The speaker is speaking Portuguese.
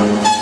Música